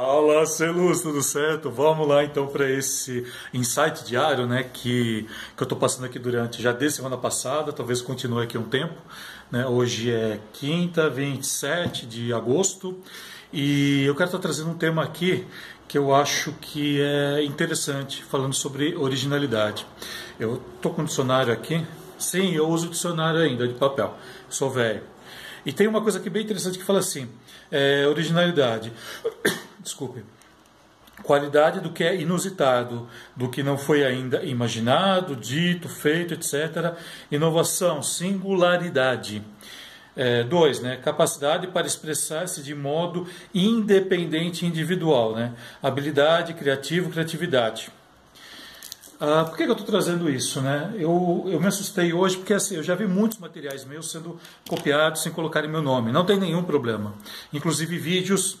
Fala, Celus, tudo certo? Vamos lá então para esse insight diário, né, que, que eu estou passando aqui durante já desde semana passada, talvez continue aqui um tempo. Né? Hoje é quinta, 27 de agosto, e eu quero estar trazendo um tema aqui que eu acho que é interessante, falando sobre originalidade. Eu estou com o dicionário aqui, sim, eu uso dicionário ainda de papel, sou velho. E tem uma coisa aqui bem interessante que fala assim: é, originalidade desculpe, qualidade do que é inusitado, do que não foi ainda imaginado, dito, feito, etc. Inovação, singularidade. É, dois, né, capacidade para expressar-se de modo independente e individual. Né? Habilidade, criativo, criatividade. Ah, por que, que eu estou trazendo isso? Né? Eu, eu me assustei hoje porque assim, eu já vi muitos materiais meus sendo copiados sem colocarem meu nome. Não tem nenhum problema. Inclusive vídeos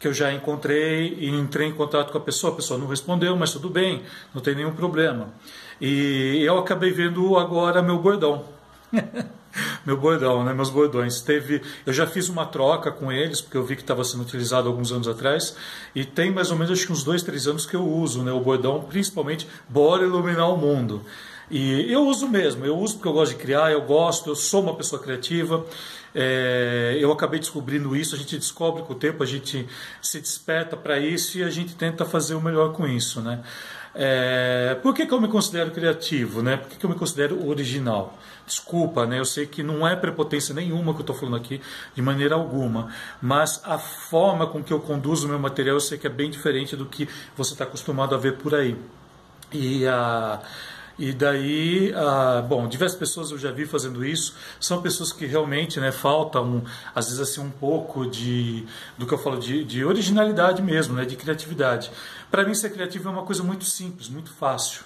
que eu já encontrei e entrei em contato com a pessoa, a pessoa não respondeu, mas tudo bem, não tem nenhum problema. E eu acabei vendo agora meu bordão. meu bordão, né, meus bordões. Teve, eu já fiz uma troca com eles, porque eu vi que estava sendo utilizado alguns anos atrás, e tem mais ou menos acho que uns dois, três anos que eu uso né, o bordão, principalmente Bora Iluminar o Mundo. E eu uso mesmo, eu uso porque eu gosto de criar, eu gosto, eu sou uma pessoa criativa. É, eu acabei descobrindo isso, a gente descobre com o tempo, a gente se desperta para isso e a gente tenta fazer o melhor com isso. Né? É, por que, que eu me considero criativo? Né? Por que, que eu me considero original? Desculpa, né? eu sei que não é prepotência nenhuma que eu estou falando aqui, de maneira alguma, mas a forma com que eu conduzo o meu material eu sei que é bem diferente do que você está acostumado a ver por aí. E a. Uh, e daí, ah, bom, diversas pessoas eu já vi fazendo isso, são pessoas que realmente né, faltam, às vezes, assim, um pouco de, do que eu falo, de, de originalidade mesmo, né, de criatividade. Para mim, ser criativo é uma coisa muito simples, muito fácil.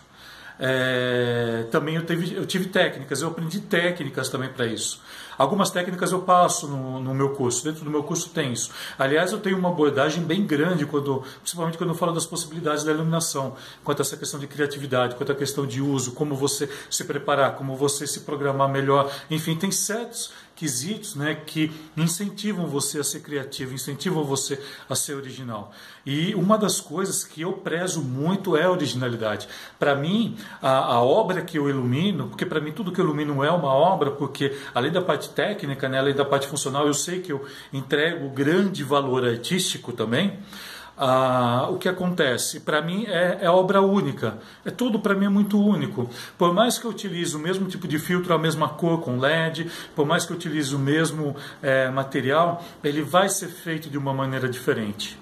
É, também eu, teve, eu tive técnicas, eu aprendi técnicas também para isso. Algumas técnicas eu passo no, no, meu curso, dentro do meu curso tem isso. Aliás, eu tenho uma abordagem bem grande, quando, principalmente quando eu falo das possibilidades da iluminação, quanto a essa questão de criatividade, quanto a questão de uso, como você se preparar, como você se programar melhor. Enfim, tem certos quesitos né, que incentivam você a ser criativo, incentivam você a ser original. E uma das coisas que eu prezo muito é a originalidade. Para mim, a, a, obra que eu ilumino, porque para mim tudo que eu ilumino é uma obra, porque além da parte técnica, né, além da parte funcional, eu sei que eu entrego grande valor artístico também. Ah, o que acontece? Para mim é, é, obra única. É tudo para mim é muito único. Por mais que eu utilize o mesmo tipo de filtro, a mesma cor com LED, por mais que eu utilize o mesmo é, material, ele vai ser feito de uma maneira diferente.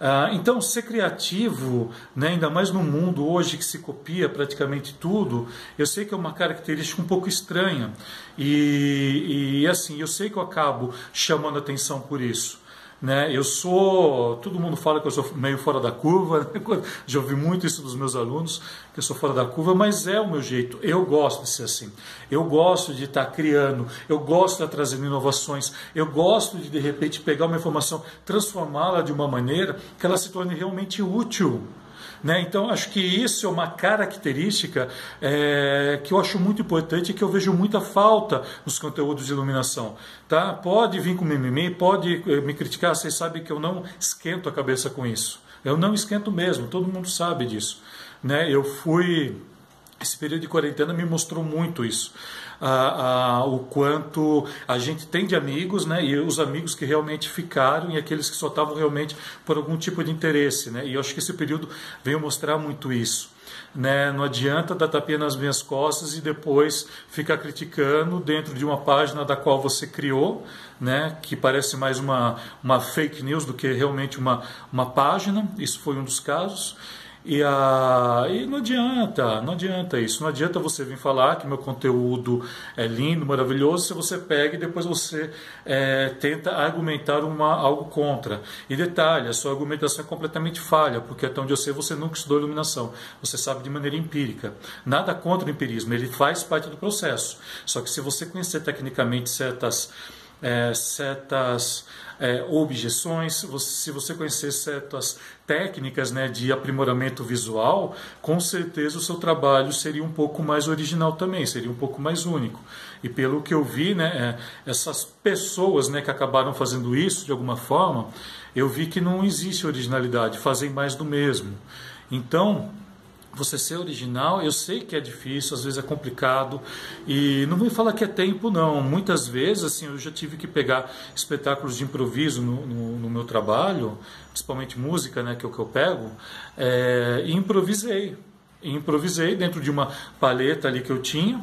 Ah, então, ser criativo, né, ainda mais no mundo hoje que se copia praticamente tudo, eu sei que é uma característica um pouco estranha. E, e assim, eu sei que eu acabo chamando atenção por isso. Né? Eu sou, todo mundo fala que eu sou meio fora da curva, né? já ouvi muito isso dos meus alunos, que eu sou fora da curva, mas é o meu jeito. Eu gosto de ser assim. Eu gosto de estar criando, eu gosto de estar trazendo inovações, eu gosto de de repente pegar uma informação, transformá-la de uma maneira que ela se torne realmente útil né? Então, acho que isso é uma característica é, que eu acho muito importante e que eu vejo muita falta nos conteúdos de iluminação. Tá? Pode vir com mimimi, pode eh, me criticar, vocês sabem que eu não esquento a cabeça com isso. Eu não esquento mesmo, todo mundo sabe disso. Né? Eu fui esse período de quarentena me mostrou muito isso. Ah, ah, o quanto a gente tem de amigos, né, e os amigos que realmente ficaram e aqueles que só estavam realmente por algum tipo de interesse. Né, e eu acho que esse período veio mostrar muito isso. Né? Não adianta dar tapinha nas minhas costas e depois ficar criticando dentro de uma página da qual você criou, né? que parece mais uma, uma fake news do que realmente uma, uma página. Isso foi um dos casos. E, a, e não adianta, não adianta isso. Não adianta você vir falar que meu conteúdo é lindo, maravilhoso, se você pega e depois você é, tenta argumentar uma, algo contra. E detalhe, a sua argumentação é completamente falha, porque até onde eu sei você nunca estudou iluminação. Você sabe de maneira empírica. Nada contra o empirismo, ele faz parte do processo. Só que se você conhecer tecnicamente certas é, certas é, objeções, se você conhecer certas técnicas né, de aprimoramento visual, com certeza o seu trabalho seria um pouco mais original também, seria um pouco mais único. E pelo que eu vi, né, é, essas pessoas né, que acabaram fazendo isso de alguma forma, eu vi que não existe originalidade, fazem mais do mesmo. Então, você ser original, eu sei que é difícil, às vezes é complicado e não vou falar que é tempo não. Muitas vezes assim eu já tive que pegar espetáculos de improviso no, no, no meu trabalho, principalmente música, né, que é o que eu pego, é, e improvisei, improvisei dentro de uma paleta ali que eu tinha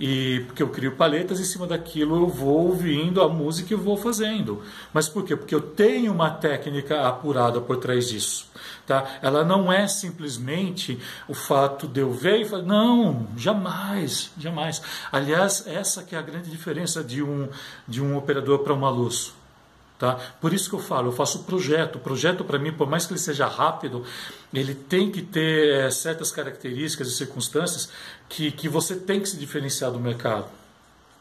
e porque eu crio paletas em cima daquilo eu vou ouvindo a música e vou fazendo. Mas por quê? Porque eu tenho uma técnica apurada por trás disso. Tá? Ela não é simplesmente o fato de eu ver e falar, não, jamais, jamais. Aliás, essa que é a grande diferença de um, de um operador para uma luz. Tá? Por isso que eu falo, eu faço projeto. O projeto, para mim, por mais que ele seja rápido, ele tem que ter é, certas características e circunstâncias que, que você tem que se diferenciar do mercado.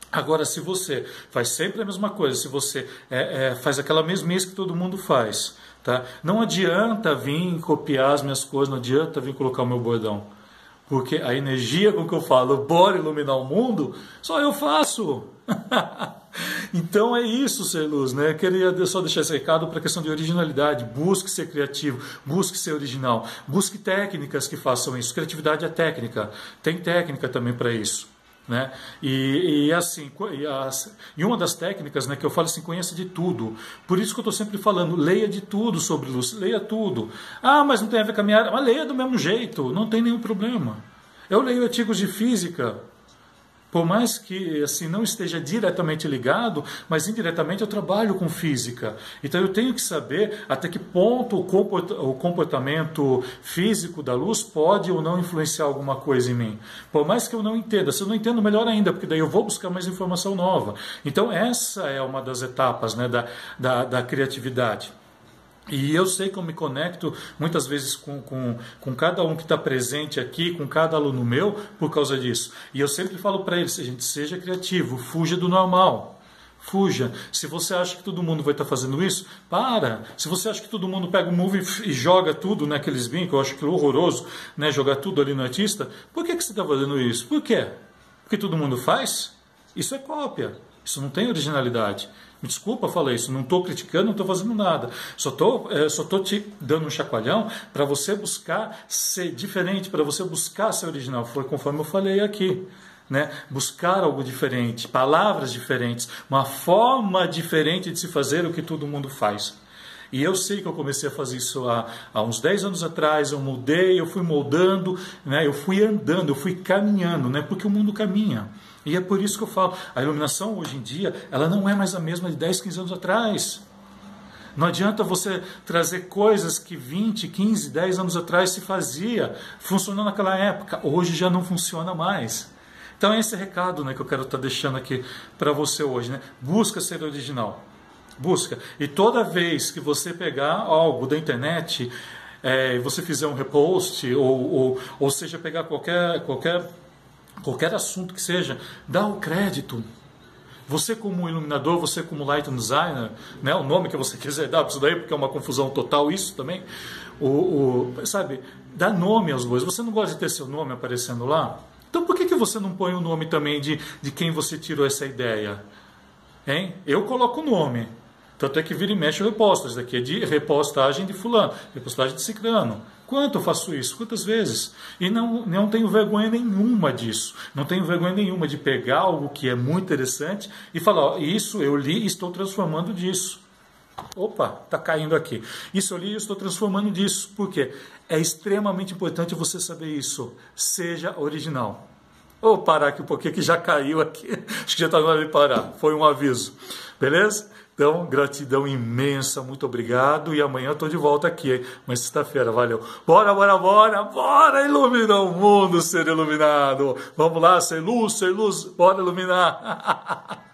Agora, se você faz sempre a mesma coisa, se você é, é, faz aquela mesmice que todo mundo faz, tá? não adianta vir copiar as minhas coisas, não adianta vir colocar o meu bordão. Porque a energia com que eu falo, bora iluminar o mundo, só eu faço. Então é isso, ser luz, né? Queria só deixar esse recado para a questão de originalidade. Busque ser criativo, busque ser original, busque técnicas que façam isso. Criatividade é técnica, tem técnica também para isso. Né? E, e assim, e, as, e, uma das técnicas né, que eu falo assim, conheça de tudo. Por isso que eu estou sempre falando, leia de tudo sobre luz, leia tudo. Ah, mas não tem a ver com a minha área. Mas leia do mesmo jeito, não tem nenhum problema. Eu leio artigos de física, por mais que assim não esteja diretamente ligado, mas indiretamente eu trabalho com física. Então eu tenho que saber até que ponto o comportamento físico da luz pode ou não influenciar alguma coisa em mim. Por mais que eu não entenda, se eu não entendo, melhor ainda, porque daí eu vou buscar mais informação nova. Então essa é uma das etapas né, da, da, da criatividade. E eu sei que eu me conecto muitas vezes com, com, com cada um que está presente aqui, com cada aluno meu, por causa disso. E eu sempre falo para eles: gente, seja criativo, fuja do normal. Fuja. Se você acha que todo mundo vai estar tá fazendo isso, para. Se você acha que todo mundo pega o um movie e joga tudo naqueles né, que eu acho que é horroroso, né, jogar tudo ali no artista, por que, que você está fazendo isso? Por quê? Porque todo mundo faz? Isso é cópia. Isso não tem originalidade. Me desculpa falar isso, não estou criticando, não estou fazendo nada. Só estou é, só tô te dando um chacoalhão para você buscar ser diferente, para você buscar ser original. Foi conforme eu falei aqui. Né? Buscar algo diferente, palavras diferentes, uma forma diferente de se fazer o que todo mundo faz. E eu sei que eu comecei a fazer isso há, há uns 10 anos atrás, eu mudei, eu fui moldando, né? eu fui andando, eu fui caminhando, né? porque o mundo caminha. E é por isso que eu falo, a iluminação hoje em dia, ela não é mais a mesma de 10, 15 anos atrás. Não adianta você trazer coisas que 20, 15, 10 anos atrás se fazia, funcionou naquela época, hoje já não funciona mais. Então é esse recado né, que eu quero estar deixando aqui para você hoje. Né? Busca ser original. Busca. E toda vez que você pegar algo da internet, é, você fizer um repost, ou, ou, ou seja, pegar qualquer, qualquer qualquer assunto que seja, dá o crédito. Você como iluminador, você como light designer, né, o nome que você quiser dar para isso daí, porque é uma confusão total isso também, o, o, sabe, dá nome aos bois. Você não gosta de ter seu nome aparecendo lá? Então por que, que você não põe o nome também de, de quem você tirou essa ideia? Hein? Eu coloco o nome. Tanto é que vira e mexe o reposto. Isso daqui é de repostagem de fulano, repostagem de ciclano. Quanto eu faço isso? Quantas vezes? E não, não tenho vergonha nenhuma disso. Não tenho vergonha nenhuma de pegar algo que é muito interessante e falar: ó, isso eu li e estou transformando disso. Opa, está caindo aqui. Isso eu li e estou transformando disso. Por quê? É extremamente importante você saber isso. Seja original. Vou parar aqui um pouquinho que já caiu aqui. Acho que já está na hora de parar. Foi um aviso. Beleza? Então, gratidão imensa, muito obrigado. E amanhã eu estou de volta aqui, hein? Mas sexta-feira, valeu. Bora, bora, bora, bora iluminar o mundo, ser iluminado. Vamos lá, ser luz, ser luz, bora iluminar.